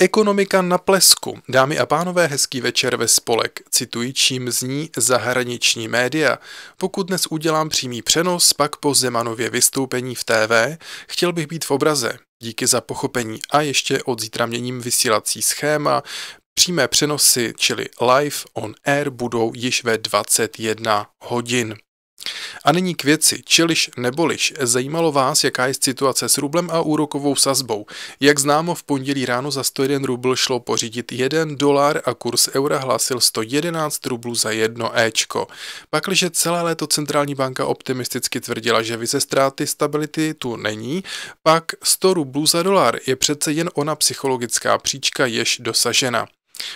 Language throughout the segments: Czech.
Ekonomika na plesku. Dámy a pánové, hezký večer ve spolek. Cituji, čím zní zahraniční média. Pokud dnes udělám přímý přenos, pak po Zemanově vystoupení v TV, chtěl bych být v obraze. Díky za pochopení a ještě od zítra měním vysílací schéma. Přímé přenosy, čili live on air, budou již ve 21 hodin. A nyní k věci, čiliš neboliš. Zajímalo vás, jaká je situace s rublem a úrokovou sazbou. Jak známo, v pondělí ráno za 101 rubl šlo pořídit 1 dolar a kurz eura hlásil 111 rublů za jedno Ečko. Pakliže celé léto centrální banka optimisticky tvrdila, že vize ztráty stability tu není, pak 100 rublů za dolar je přece jen ona psychologická příčka, jež dosažena.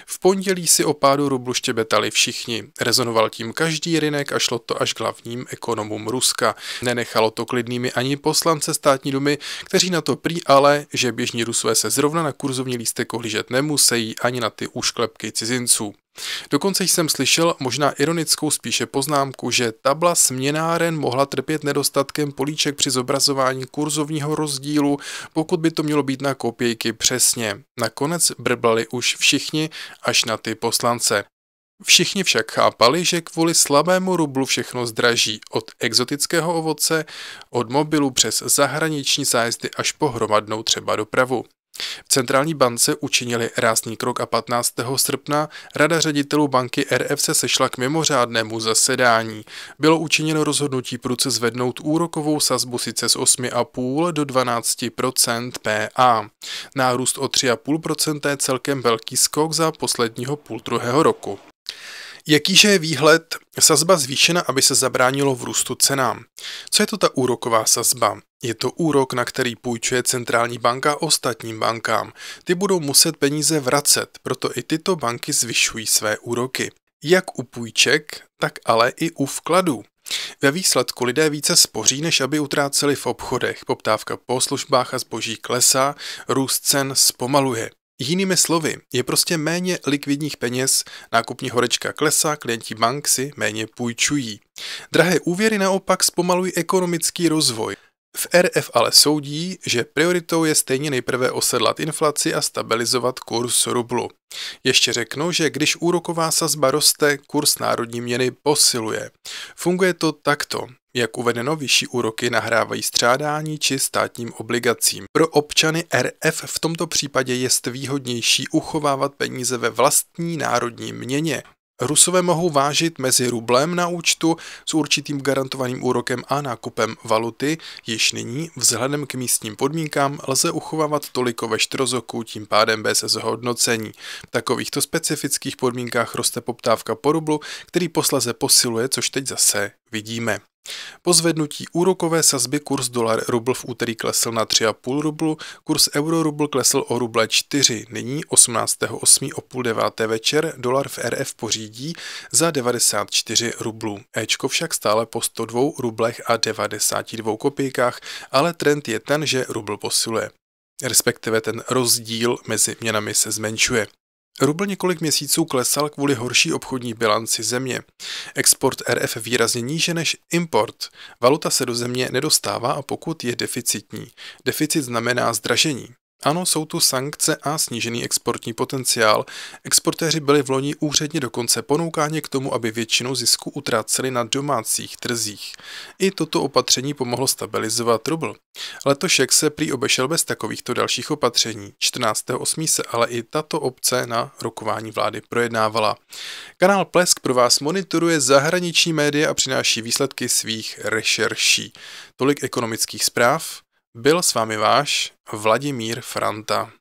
V pondělí si o pádu rublu štěbetali všichni. Rezonoval tím každý rynek a šlo to až k hlavním ekonomům Ruska. Nenechalo to klidnými ani poslance státní dumy, kteří na to prý ale, že běžní Rusové se zrovna na kurzovní lístek ohlížet nemusí ani na ty úšklepky cizinců. Dokonce jsem slyšel možná ironickou spíše poznámku, že tabla směnáren mohla trpět nedostatkem políček při zobrazování kurzovního rozdílu, pokud by to mělo být na kopějky přesně. Nakonec brblali už všichni, až na ty poslance. Všichni však chápali, že kvůli slabému rublu všechno zdraží, od exotického ovoce, od mobilu přes zahraniční zájezdy až po hromadnou třeba dopravu. V centrální bance učinili rázný krok a 15. srpna Rada ředitelů banky RF se sešla k mimořádnému zasedání. Bylo učiněno rozhodnutí pruce zvednout úrokovou sazbu sice z 8,5 do 12% PA. Nárůst o 3,5% je celkem velký skok za posledního půl druhého roku. Jakýže je výhled? Sazba zvýšena, aby se zabránilo v růstu cenám. Co je to ta úroková sazba? Je to úrok, na který půjčuje centrální banka ostatním bankám. Ty budou muset peníze vracet, proto i tyto banky zvyšují své úroky. Jak u půjček, tak ale i u vkladů. Ve výsledku lidé více spoří, než aby utráceli v obchodech. Poptávka po službách a zboží klesá, růst cen zpomaluje. Jinými slovy, je prostě méně likvidních peněz, nákupní horečka klesá, klienti bank si méně půjčují. Drahé úvěry naopak zpomalují ekonomický rozvoj. V RF ale soudí, že prioritou je stejně nejprve osedlat inflaci a stabilizovat kurz rublu. Ještě řeknu, že když úroková sazba roste, kurz národní měny posiluje. Funguje to takto. Jak uvedeno, vyšší úroky nahrávají střádání či státním obligacím. Pro občany RF v tomto případě je výhodnější uchovávat peníze ve vlastní národní měně. Rusové mohou vážit mezi rublem na účtu s určitým garantovaným úrokem a nákupem valuty. Již nyní vzhledem k místním podmínkám lze uchovávat toliko ve štrozoku, tím pádem bez zhodnocení. V takovýchto specifických podmínkách roste poptávka po rublu, který poslaze posiluje, což teď zase vidíme. Po zvednutí úrokové sazby kurz dolar rubl v úterý klesl na 3,5 rublu, kurz euro rubl klesl o ruble 4. Nyní 18.8. o půl deváté večer dolar v RF pořídí za 94 rublů. Ečko však stále po 102 rublech a 92 kopějkách, ale trend je ten, že rubl posiluje respektive ten rozdíl mezi měnami se zmenšuje. Rubl několik měsíců klesal kvůli horší obchodní bilanci země. Export RF výrazně níže než import. Valuta se do země nedostává a pokud je deficitní. Deficit znamená zdražení. Ano, jsou tu sankce a snížený exportní potenciál. Exportéři byli v loni úředně dokonce ponoukáni k tomu, aby většinu zisku utráceli na domácích trzích. I toto opatření pomohlo stabilizovat rubl. Letošek se prý obešel bez takovýchto dalších opatření. 14.8. se ale i tato obce na rokování vlády projednávala. Kanál Plesk pro vás monitoruje zahraniční média a přináší výsledky svých rešerší. Tolik ekonomických zpráv. Byl s vámi váš Vladimír Franta.